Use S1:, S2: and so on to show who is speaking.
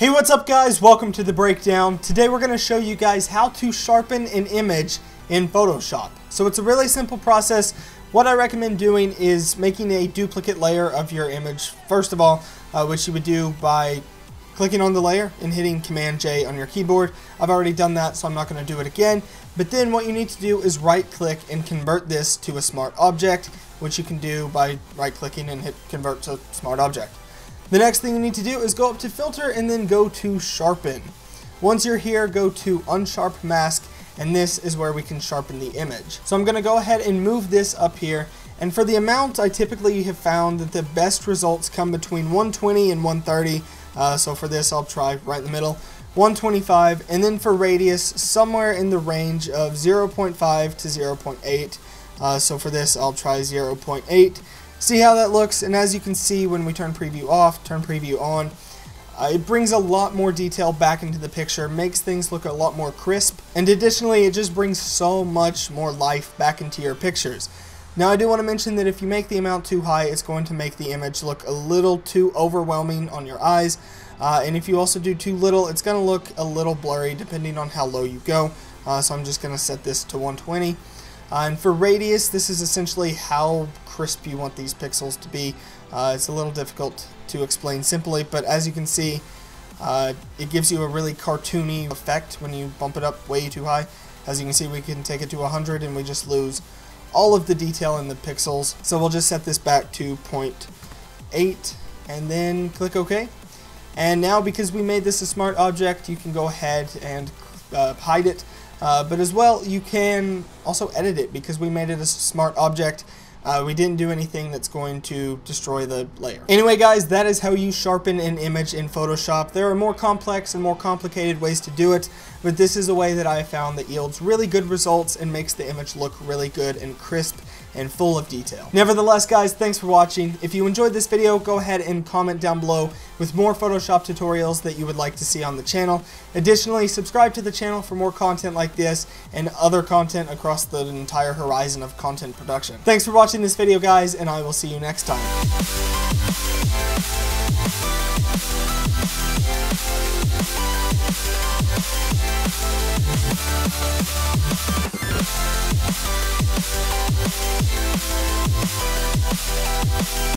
S1: Hey, what's up guys? Welcome to the breakdown. Today we're going to show you guys how to sharpen an image in Photoshop. So it's a really simple process. What I recommend doing is making a duplicate layer of your image. First of all, uh, which you would do by clicking on the layer and hitting Command J on your keyboard. I've already done that, so I'm not going to do it again. But then what you need to do is right click and convert this to a smart object, which you can do by right clicking and hit convert to smart object. The next thing you need to do is go up to filter and then go to sharpen. Once you're here, go to unsharp mask and this is where we can sharpen the image. So I'm to go ahead and move this up here and for the amount I typically have found that the best results come between 120 and 130 uh, so for this I'll try right in the middle 125 and then for radius somewhere in the range of 0.5 to 0.8 uh, so for this I'll try 0.8 see how that looks and as you can see when we turn preview off turn preview on uh, it brings a lot more detail back into the picture makes things look a lot more crisp and additionally it just brings so much more life back into your pictures. Now I do want to mention that if you make the amount too high it's going to make the image look a little too overwhelming on your eyes uh, and if you also do too little it's going to look a little blurry depending on how low you go. Uh, so I'm just going to set this to 120 uh, and for radius, this is essentially how crisp you want these pixels to be. Uh, it's a little difficult to explain simply, but as you can see, uh, it gives you a really cartoony effect when you bump it up way too high. As you can see, we can take it to 100 and we just lose all of the detail in the pixels. So we'll just set this back to 0.8 and then click OK. And now because we made this a smart object, you can go ahead and uh, hide it uh, but as well, you can also edit it because we made it a smart object. Uh, we didn't do anything that's going to destroy the layer. Anyway guys, that is how you sharpen an image in Photoshop. There are more complex and more complicated ways to do it, but this is a way that I found that yields really good results and makes the image look really good and crisp and full of detail. Nevertheless, guys, thanks for watching. If you enjoyed this video, go ahead and comment down below with more Photoshop tutorials that you would like to see on the channel. Additionally, subscribe to the channel for more content like this and other content across the entire horizon of content production. Thanks for watching this video, guys, and I will see you next time. We'll be right back.